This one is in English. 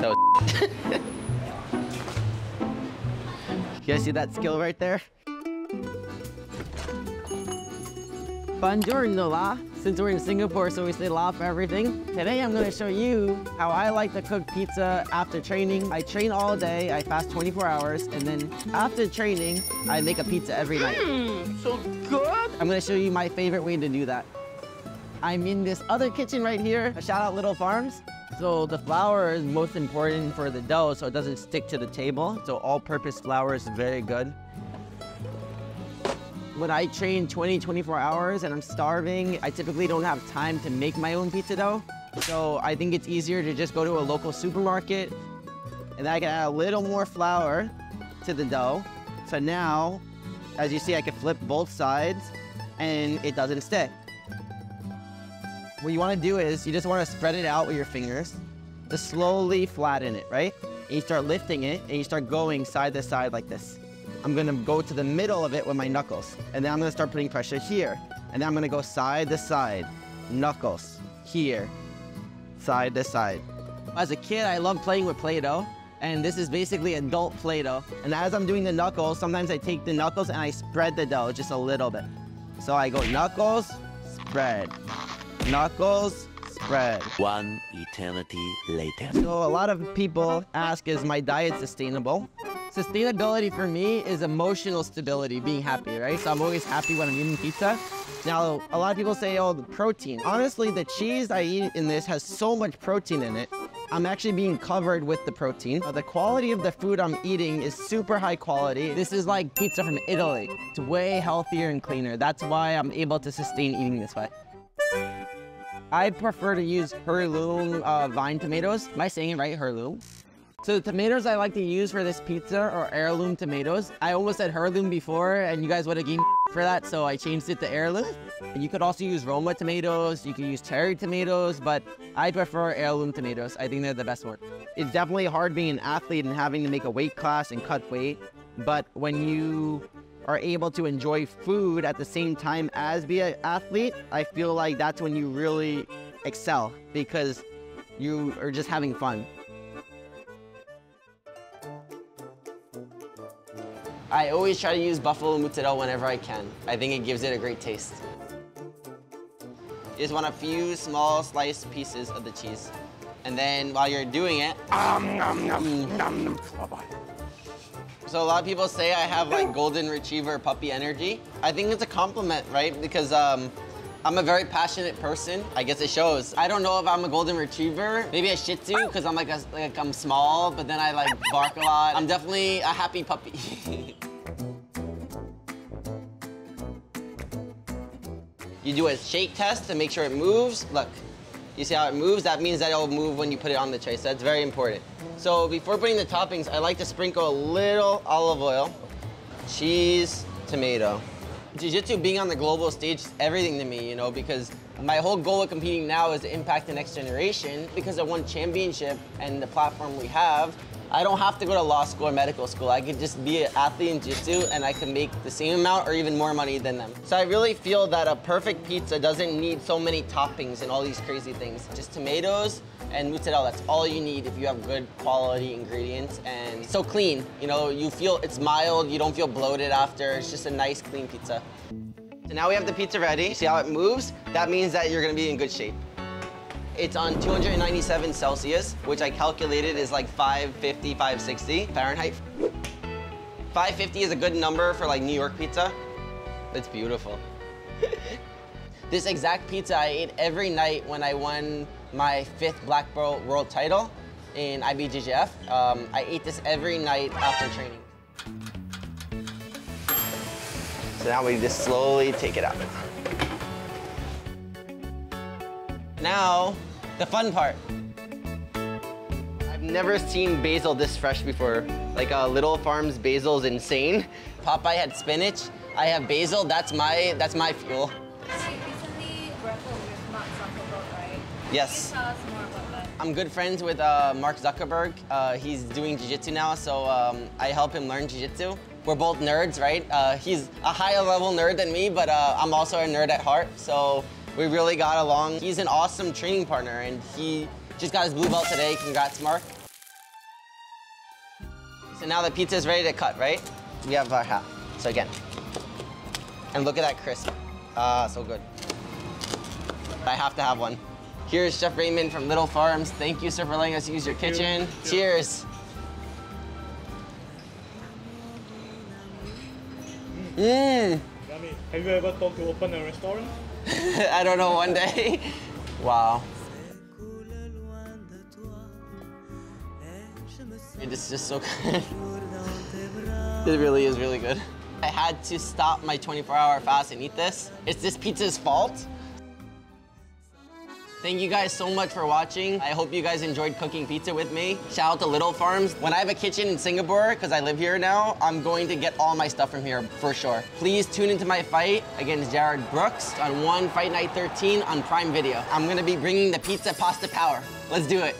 That was You guys see that skill right there? Buongiorno la. Since we're in Singapore, so we say la for everything. Today I'm gonna show you how I like to cook pizza after training. I train all day, I fast 24 hours, and then after training, I make a pizza every night. Hmm, so good. I'm gonna show you my favorite way to do that. I'm in this other kitchen right here. A shout out Little Farms. So the flour is most important for the dough so it doesn't stick to the table. So all-purpose flour is very good. When I train 20, 24 hours and I'm starving, I typically don't have time to make my own pizza dough. So I think it's easier to just go to a local supermarket and I can add a little more flour to the dough. So now, as you see, I can flip both sides and it doesn't stick. What you want to do is you just want to spread it out with your fingers, just slowly flatten it, right? And you start lifting it and you start going side to side like this. I'm gonna go to the middle of it with my knuckles. And then I'm gonna start putting pressure here. And then I'm gonna go side to side, knuckles, here, side to side. As a kid, I loved playing with Play-Doh. And this is basically adult Play-Doh. And as I'm doing the knuckles, sometimes I take the knuckles and I spread the dough just a little bit. So I go knuckles, spread, knuckles, spread. One eternity later. So a lot of people ask, is my diet sustainable? Sustainability for me is emotional stability, being happy, right? So I'm always happy when I'm eating pizza. Now, a lot of people say, oh, the protein. Honestly, the cheese I eat in this has so much protein in it. I'm actually being covered with the protein. The quality of the food I'm eating is super high quality. This is like pizza from Italy. It's way healthier and cleaner. That's why I'm able to sustain eating this way. I prefer to use heirloom uh, vine tomatoes. Am I saying it right, heirloom? So the tomatoes I like to use for this pizza are heirloom tomatoes. I almost said heirloom before and you guys would have given for that, so I changed it to heirloom. You could also use Roma tomatoes, you could use cherry tomatoes, but I prefer heirloom tomatoes. I think they're the best one. It's definitely hard being an athlete and having to make a weight class and cut weight, but when you are able to enjoy food at the same time as be an athlete, I feel like that's when you really excel because you are just having fun. I always try to use buffalo mozzarella whenever I can. I think it gives it a great taste. You just want a few small sliced pieces of the cheese. And then while you're doing it, mm. So a lot of people say I have like golden retriever puppy energy. I think it's a compliment, right? Because um, I'm a very passionate person. I guess it shows. I don't know if I'm a golden retriever. Maybe a Shih Tzu because I'm like, a, like I'm small, but then I like bark a lot. I'm definitely a happy puppy. you do a shake test to make sure it moves. Look, you see how it moves? That means that it'll move when you put it on the tray, so that's very important. So before putting the toppings, I like to sprinkle a little olive oil, cheese, tomato. Jiu-Jitsu being on the global stage is everything to me, you know, because my whole goal of competing now is to impact the next generation. Because I won championship and the platform we have, I don't have to go to law school or medical school. I could just be an athlete in jiu-jitsu and I can make the same amount or even more money than them. So I really feel that a perfect pizza doesn't need so many toppings and all these crazy things. Just tomatoes and mozzarella, that's all you need if you have good quality ingredients and so clean. You know, you feel it's mild, you don't feel bloated after. It's just a nice, clean pizza. So now we have the pizza ready. See how it moves? That means that you're gonna be in good shape. It's on 297 Celsius, which I calculated is like 550, 560 Fahrenheit. 550 is a good number for like New York pizza. It's beautiful. this exact pizza I ate every night when I won my fifth black belt world title in IBJJF. Um, I ate this every night after training. So now we just slowly take it out. Now, the fun part. I've never seen basil this fresh before. Like uh, Little Farms basil is insane. Popeye had spinach. I have basil. That's my that's my fuel. Yes. I'm good friends with uh, Mark Zuckerberg. Uh, he's doing jiu-jitsu now, so um, I help him learn jiu-jitsu. We're both nerds, right? Uh, he's a higher level nerd than me, but uh, I'm also a nerd at heart, so we really got along. He's an awesome training partner, and he just got his blue belt today. Congrats, Mark. So now the pizza is ready to cut, right? We have our half. So again. And look at that crisp. Ah, so good. I have to have one. Here's Chef Raymond from Little Farms. Thank you, sir, for letting us use your kitchen. Cheers. Mmm. Yummy. Have you ever thought to open a restaurant? I don't know, one day. Wow. It's just so good. it really is really good. I had to stop my 24-hour fast and eat this. It's this pizza's fault. Thank you guys so much for watching. I hope you guys enjoyed cooking pizza with me. Shout out to Little Farms. When I have a kitchen in Singapore, because I live here now, I'm going to get all my stuff from here for sure. Please tune into my fight against Jarred Brooks on One Fight Night 13 on Prime Video. I'm gonna be bringing the pizza pasta power. Let's do it.